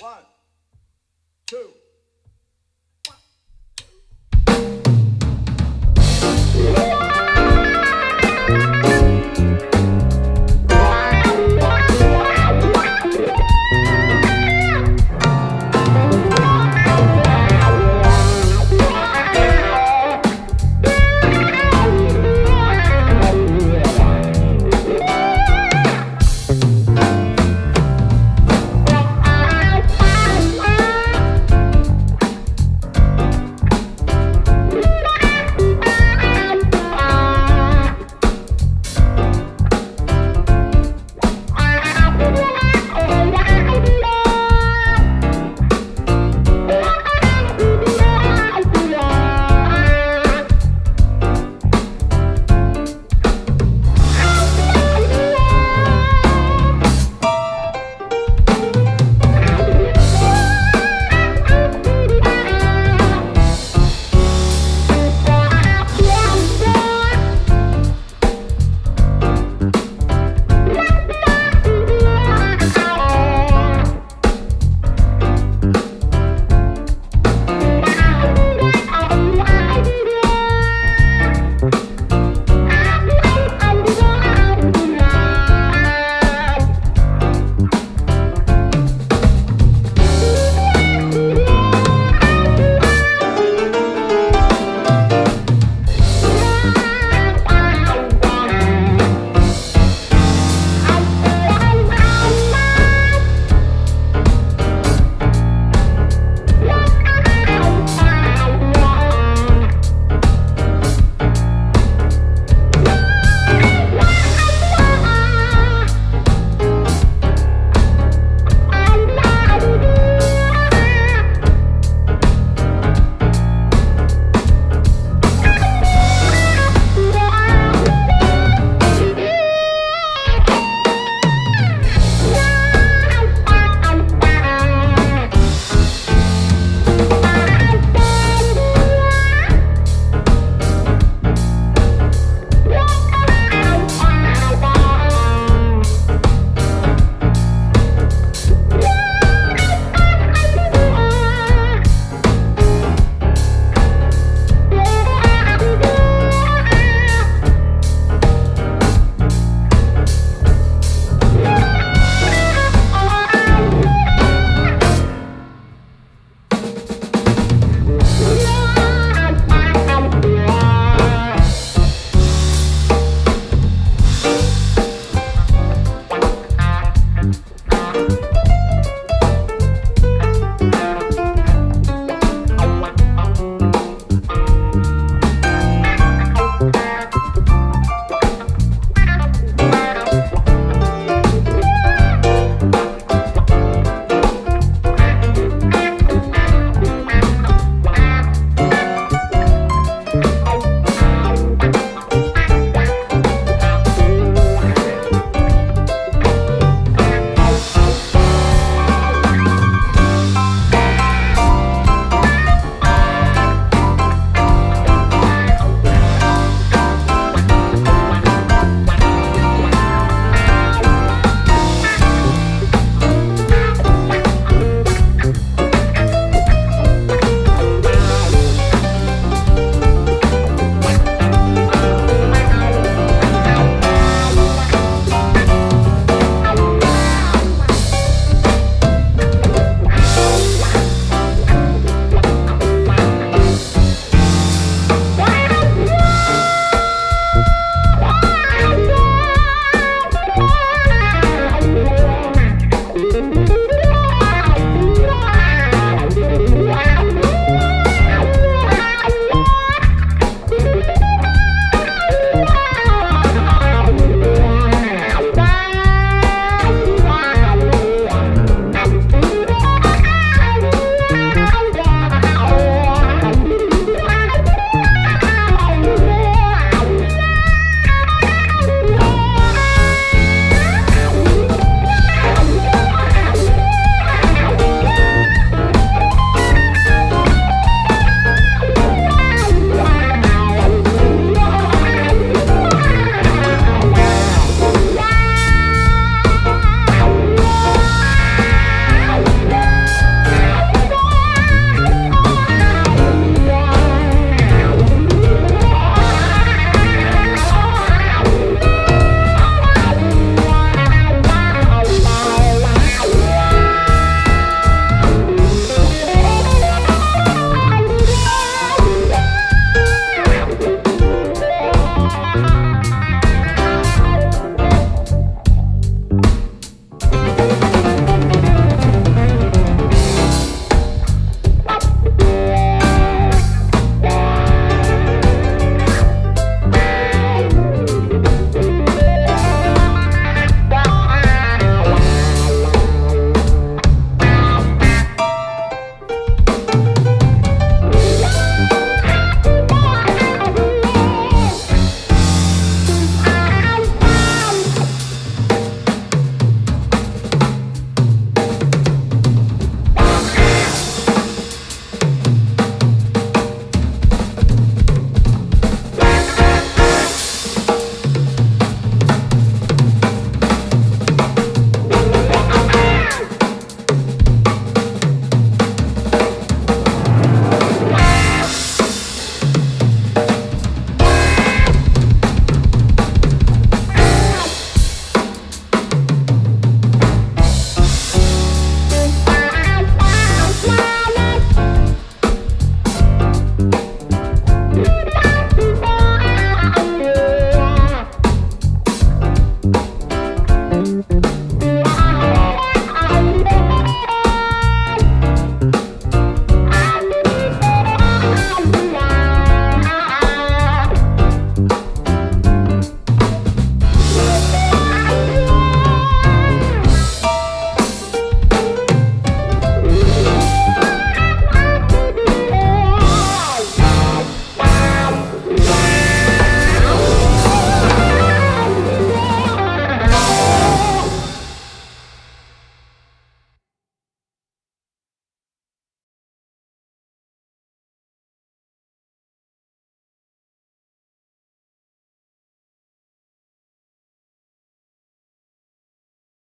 One, two.